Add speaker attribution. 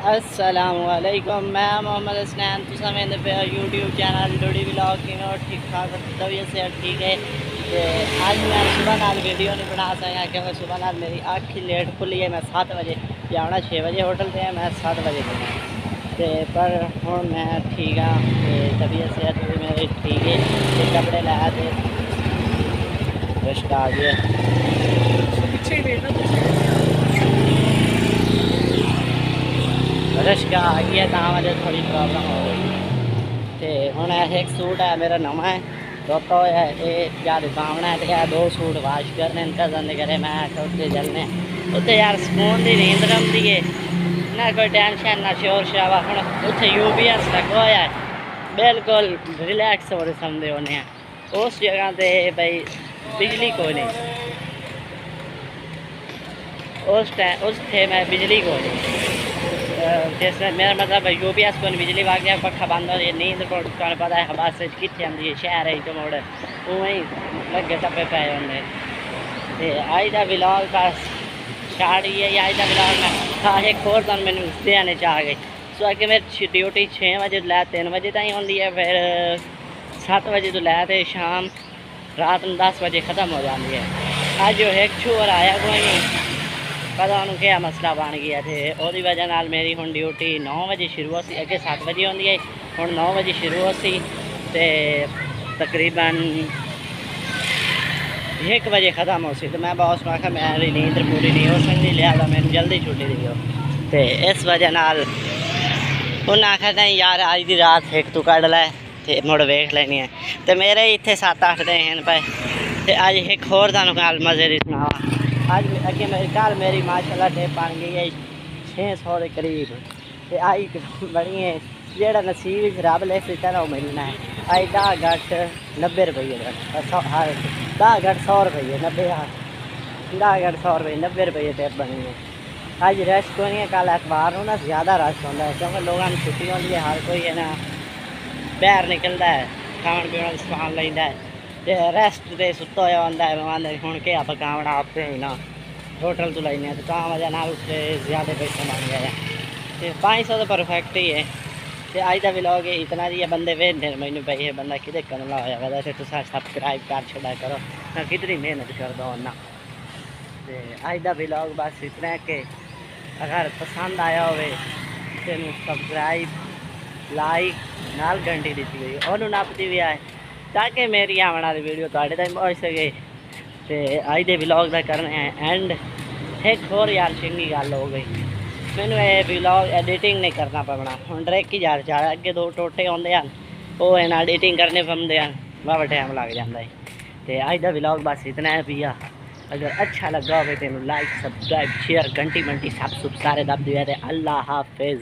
Speaker 1: असलकुम मैं मोहम्मद हसनैन, तुसा मेरे पे यूट्यूब चैनल डोडी ब्लॉग की नो ठीक ठाक तबीयत से ठीक है। ते आज मैं सुबह नाल वीडियो नहीं बना सका, क्योंकि सुबह नाल मेरी अख ही लेट खुली है, मैं सात बजे जाना छः बजे होटल से मैं सात बजे ते पर हूँ मैं ठीक हाँ ते तबीयत सेहत भी मेरी ठीक है, ते कपड़े लाया थे रेस्ट आ गया रश्क आ गया ਤਾਂ ਵਜੇ ਥੋੜੀ ਪ੍ਰੋਬਲਮ ਹੋ ਗਈ ਤੇ ਹੁਣ ਇਹ ਇੱਕ ਸੂਟ ਹੈ ਮੇਰਾ ਨਵਾਂ ਹੈ ਧੋਤਾ ਹੋਇਆ ਹੈ ਇਹ ਜਦ ਸਾਹਮਣੇ ਤੇ ਇਹ ਦੋ ਸੂਟ ਵਾਸ਼ ਕਰਨੇ ਨੇ ਕਜ਼ਨ ਦੇ ਘਰੇ ਮੈਂ ਆਖਿਆ ਉੱਥੇ ਚੱਲਨੇ ਉੱਥੇ ਯਾਰ ਸਕੂਨ ਦੀ ਨੀਂਦ ਰੰਦੀ ਏ ਨਾ ਕੋਈ ਟੈਨਸ਼ਨ ਨਾ ਸ਼ੋਰ ਸ਼ਰਾਬਾ ਹੁਣ ਉੱਥੇ ਯੂਬੀਐਸ ਲੱਗਾ ਹੋਇਆ ਹੈ ਬਿਲਕੁਲ ਰਿਲੈਕਸ ਹੋ ਰਹੇ ਸਮਝਦੇ ਹੋਣੇ ਆ ਉਸ ਜਗ੍ਹਾ ਤੇ ਬਈ ਬਿਜਲੀ ਕੋਈ ਨਹੀਂ उस टाइम उस थे मैं बिजली को जैसे मेरा मतलब यू पी एस कोन बिजली भाग गया पखा बंद हो गया, नींद को पता है हवा से कितने हम ये शहर है, जो मोड़ वो वहीं लग गया तब पे हमने आयदा बिलाल का शाड़ी है आयदा बिलाल में सारे खोर तो मैंने उससे आने चाह गई सो अगर मेरी ड्यूटी छः बजे तो लै तीन बजे तक होती है, फिर सत्त बजे तो लै तो शाम, रात में दस बजे ख़त्म हो जाती है। अज एक छूर आया कोई नहीं ਪਤਾ ਉਹਨੂੰ ਕਿਆ ਮਸਲਾ ਬਣ ਗਿਆ ਤੇ ਉਹਦੀ ਵਜ੍ਹਾ ਨਾਲ ਮੇਰੀ ਹੁਣ ਡਿਊਟੀ 9 ਵਜੇ ਸ਼ੁਰੂ ਹੋ ਸੀ ਅੱਗੇ 7 ਵਜੇ ਹੁੰਦੀ ਹੈ ਹੁਣ 9 ਵਜੇ ਸ਼ੁਰੂ ਹੋ ਸੀ ਤੇ ਤਕਰੀਬਨ 1 ਵਜੇ ਖਤਮ ਹੋ ਸੀ ਤੇ ਮੈਂ ਬੌਸ ਨੂੰ ਆਖਿਆ ਮੇਰੀ ਨੀਂਦ ਪੂਰੀ ਨਹੀਂ ਹੋ ਸਕਦੀ ਲਿਹਾਜ਼ਾ ਮੈਨੂੰ ਜਲਦੀ ਛੁੱਟੀ ਦੇ ਦਿਓ ਤੇ ਇਸ ਵਜ੍ਹਾ ਨਾਲ ਉਹਨਾਂ ਆਖਿਆ ਨਹੀਂ ਯਾਰ ਅੱਜ ਦੀ ਰਾਤ ਇੱਕ ਤੂੰ ਕੱਢ ਲੈ ਤੇ ਮੁੜ ਵੇਖ ਲੈਣੀ ਹੈ ਤੇ ਮੇਰੇ ਇੱਥੇ 7-8 ਦੇ ਹਨ ਪਏ ਤੇ ਅੱਜ ਇੱਕ ਹੋਰ ਤੁਹਾਨੂੰ ਗੱਲ ਮਜ਼ੇ ਦੀ ਸੁਣਾਵਾਂ आज अके कार मेरी माशाला टेप बन गई है छः सौ के करीब। ते आई बनी है जेड़ा नसीब रब ले चलो ना मिलना है। आई दा घट नब्बे रुपये सौ दा घट सौ रुपये, नब्बे दह घट सौ रुपये, नब्बे रुपये टेप बनी है। अज रश को नहीं है, कल अखबार ना ज़्यादा रश होता है, क्योंकि लोगों छुट्टी होती है, हर कोई है ना, बाहर निकलता है खाने पीने समान लेंदा है। ਨਿਕਲਦਾ ਹੈ ਖਾਣ ਪੀਣ ਦਾ ਸਮਾਨ ਲੈਂਦਾ ਹੈ ਤੇ ਰੈਸਟ ਤੇ ਸੁੱਤਾ ਹੋਇਆ ਹੁੰਦਾ ਹੈ ਮਹਿਮਾਨ ਹੁਣ ਕਿ ਆਪਾਂ ਕਾਵਣਾ ਆਪੇ ਹੀ ਨਾ ਹੋਟਲ ਤੋਂ ਲੈਨੇ ਤੇ ਤਾਂ ਵਜ੍ਹਾ ਨਾਲ ਉੱਤੇ ਜ਼ਿਆਦਾ ਪੈਸੇ ਮੰਗ ਗਏ ਆ ਤੇ 500 ਤਾਂ ਪਰਫੈਕਟ ਹੀ ਹੈ ਤੇ ਅੱਜ ਦਾ ਵਲੌਗ ਇਹ ਇਤਨਾ ਜੀ ਬੰਦੇ ਵੇਖਦੇ ਨੇ ਮੈਨੂੰ ਪਈ ਇਹ ਬੰਦਾ ਕਿਤੇ ਕਮਲਾ ਹੋਇਆ ਵਾ ਤੇ ਤੁਸੀਂ ਸਬਸਕ੍ਰਾਈਬ ਕਰ ਛੱਡਾ ਕਰੋ ਨਾ ਕਿਤਨੀ ਮਿਹਨਤ ਕਰਦਾ ਉਹਨਾਂ ਤੇ ਅੱਜ ਦਾ ਵਲੌਗ ਬਸ ਇਤਨਾ ਹੈ ਕਿ ਅਗਰ ਪਸੰਦ ਆਇਆ ਹੋਵੇ ਤੇ ਨੂੰ ਸਬਸਕ੍ਰਾਈਬ ਲਾਈਕ ਨਾਲ ਘੰਟੀ ਦਿੱਤੀ ਗਈ ਉਹਨੂੰ ਨੱਪਦੀ ਵੀ ਆਏ ਤਾਂ ਕਿ ਮੇਰੀ ਆਉਣ ਵਾਲੀ ਵੀਡੀਓ ਤੁਹਾਡੇ ਤਾਈਂ ਪਹੁੰਚ ਸਕੇ ਤੇ ਅੱਜ ਦੇ ਵਲੌਗ ਦਾ ਕਰਨਾ ਹੈ ਐਂਡ ਇੱਕ ਹੋਰ ਯਾਰ ਚੰਗੀ ਗੱਲ ਹੋ ਗਈ ਮੈਨੂੰ ਇਹ ਵਲੌਗ ਐਡੀਟਿੰਗ ਨਹੀਂ ਕਰਨਾ ਪਵਣਾ ਹੁਣ ਡਾਇਰੈਕਟ ਹੀ ਜਾ ਰਿਹਾ ਅੱਗੇ ਦੋ ਟੋਟੇ ਆਉਂਦੇ ਹਨ ਉਹ ਇਹਨਾਂ ਐਡੀਟਿੰਗ ਕਰਨੇ ਪੈਂਦੇ ਹਨ ਵਾਵਾ ਟਾਈਮ ਲੱਗ ਜਾਂਦਾ ਹੈ ਤੇ ਅੱਜ ਦਾ ਵਲੌਗ ਬਸ ਇਤਨਾ ਹੈ ਭਈਆ अगर अच्छा लगा हो तो लाइक सब्सक्राइब शेयर घंटी मंटी सब सब सारे दब दिए थे अल्लाह हाफिज़